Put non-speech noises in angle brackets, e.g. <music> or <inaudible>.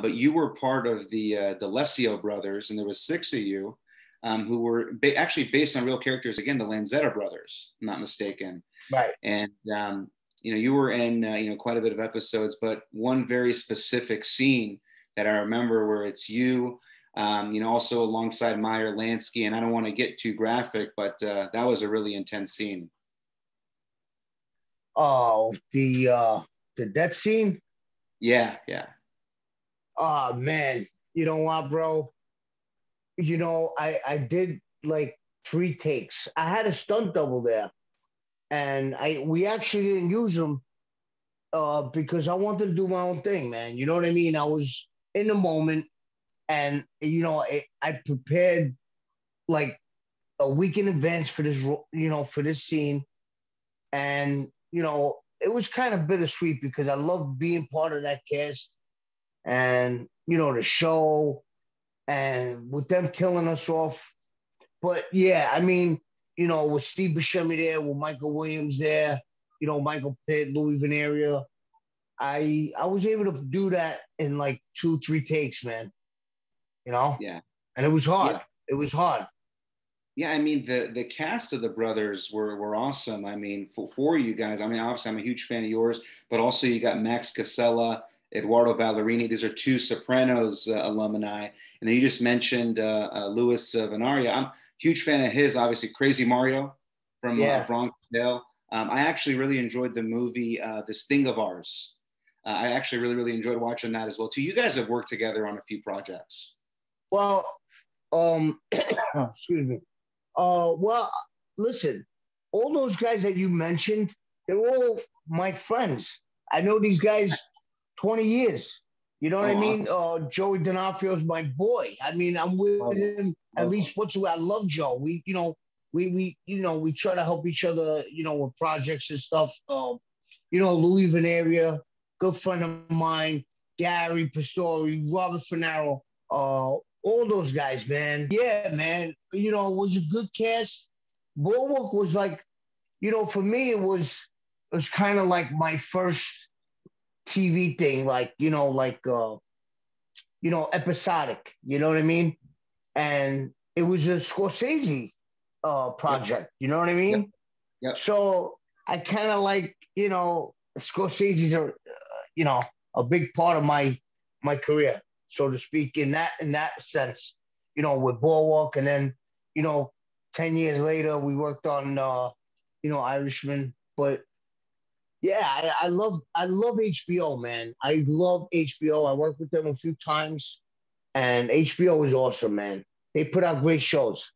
but you were part of the uh, the D'Alessio brothers, and there was six of you um, who were ba- actually based on real characters. Again, the Lanzetta brothers, I'm not mistaken. Right. And um, you know, you were in uh, you know quite a bit of episodes, but one very specific scene that I remember where it's you. Um, you know, also alongside Meyer Lansky, and I don't want to get too graphic, but uh, that was a really intense scene. Oh, the uh the death scene. Yeah, yeah. Oh man, you know what, bro? You know, I I did like three takes. I had a stunt double there, and I we actually didn't use them uh, because I wanted to do my own thing, man. You know what I mean? I was in the moment, and you know, I, I prepared like a week in advance for this, you know, for this scene, and you know, it was kind of bittersweet because I loved being part of that cast and you know the show and with them killing us off. But yeah, I mean, you know, with Steve Buscemi there, with Michael Williams there, you know, Michael Pitt, Louis Vanaria, I I was able to do that in like two, three takes, man. You know? Yeah. And it was hard. Yeah. It was hard. Yeah, I mean the the cast of the brothers were were awesome. I mean, for, for you guys, I mean, obviously I'm a huge fan of yours, but also you got Max Casella, Edoardo Ballerini. These are two Sopranos uh, alumni, and then you just mentioned uh, uh, Louis uh, Vanaria. I'm a huge fan of his. Obviously, Crazy Mario from uh, Yeah. Bronx Tale. Um, I actually really enjoyed the movie uh, This Thing of Ours. Uh, I actually really really enjoyed watching that as well too. You guys have worked together on a few projects. Well, um, <coughs> excuse me. Uh, well, listen, all those guys that you mentioned, they're all my friends. I know these guys 20 years. You know what Oh, I mean? Uh, Joey D'Onofrio's my boy. I mean, I'm with Oh, him at least once a week. I love Joe. We, you know, we, we, you know, we try to help each other, you know, with projects and stuff. Um, you know, Louis Vanaria, good friend of mine, Gary Pastore, Robert Funaro, uh, all those guys, man. Yeah, man. You know, it was a good cast. Boardwalk was like, you know, for me, it was it was kind of like my first TV thing, like, you know, like uh, you know, episodic, you know what I mean? And it was a Scorsese uh project, you know what I mean? Yeah. So I kind of like, you know, Scorsese's are, uh, you know, a big part of my my career, so to speak, in that in that sense, you know, with Boardwalk, and then, you know, ten years later we worked on, uh, you know, Irishman. But yeah, I, I love I love HBO, man. I love HBO. I worked with them a few times, and HBO is awesome, man. They put out great shows.